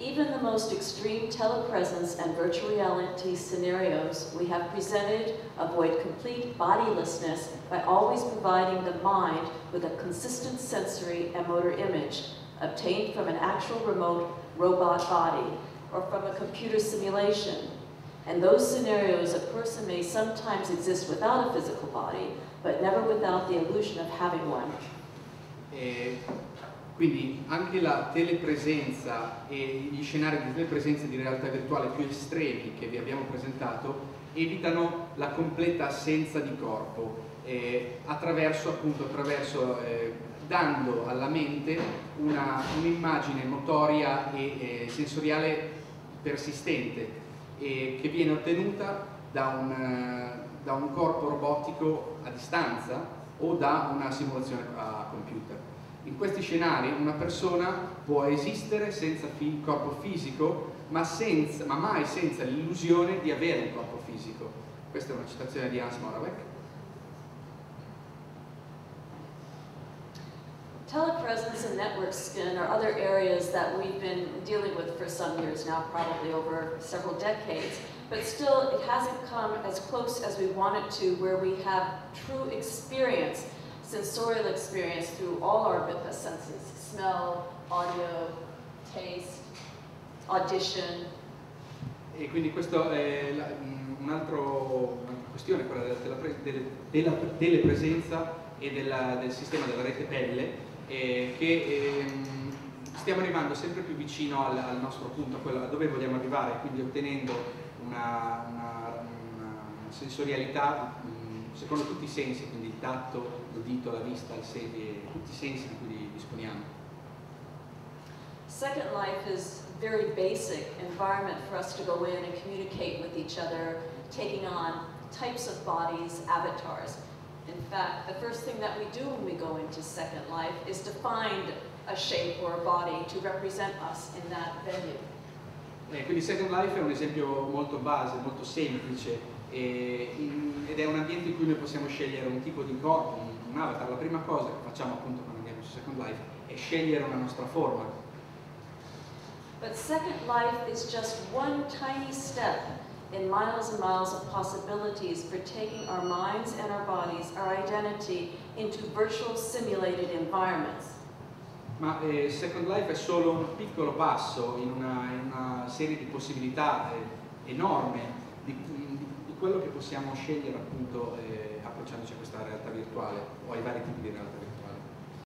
Even the most extreme telepresence and virtual reality scenarios we have presented avoid complete bodilessness by always providing the mind with a consistent sensory and motor image obtained from an actual remote robot body or from a computer simulation. In those scenarios, a person may sometimes exist without a physical body, but never without the illusion of having one. E quindi anche la telepresenza e gli scenari di telepresenza di realtà virtuale più estremi che vi abbiamo presentato evitano la completa assenza di corpo eh, attraverso, appunto, attraverso eh, dando alla mente un'immagine motoria e eh, sensoriale persistente che viene ottenuta da un, da un corpo robotico a distanza o da una simulazione a computer. In questi scenari una persona può esistere senza fi corpo fisico, ma, senza, ma mai senza l'illusione di avere un corpo fisico. Questa è una citazione di Hans Moravec. Telepresence and network skin are other areas that we've been dealing with for some years now, probably over several decades. But still, it hasn't come as close as we want it to, where we have true experience sensorial experience through all our senses, smell, audio, taste, audition. E quindi questa è un'altra questione, quella della, della, della telepresenza e della, del sistema della rete pelle, eh, che eh, stiamo arrivando sempre più vicino al, al nostro punto, a, dove vogliamo arrivare, quindi ottenendo una, una, una sensorialità secondo tutti i sensi, quindi il tatto, l'udito, la vista, il sedie, tutti i sensi di cui disponiamo. Second Life is very basic environment for us to go in and communicate with each other, taking on types of bodies, avatars. In fact, the first thing that we do when we go into Second Life is to find a shape or a body to represent us in that venue. Eh, quindi Second Life è un esempio molto base, molto semplice in, ed è un ambiente in cui noi possiamo scegliere un tipo di corpo, un, un avatar, la prima cosa che facciamo appunto quando andiamo su Second Life è scegliere una nostra forma. But Second Life is just one tiny step in miles and miles of possibilities for taking our minds and our bodies, our identity, into virtual simulated environments. Ma eh, Second Life è solo un piccolo passo in una, in una serie di possibilità eh, enorme di, di, quello che possiamo scegliere appunto eh, approcciandoci a questa realtà virtuale o ai vari tipi di realtà virtuale.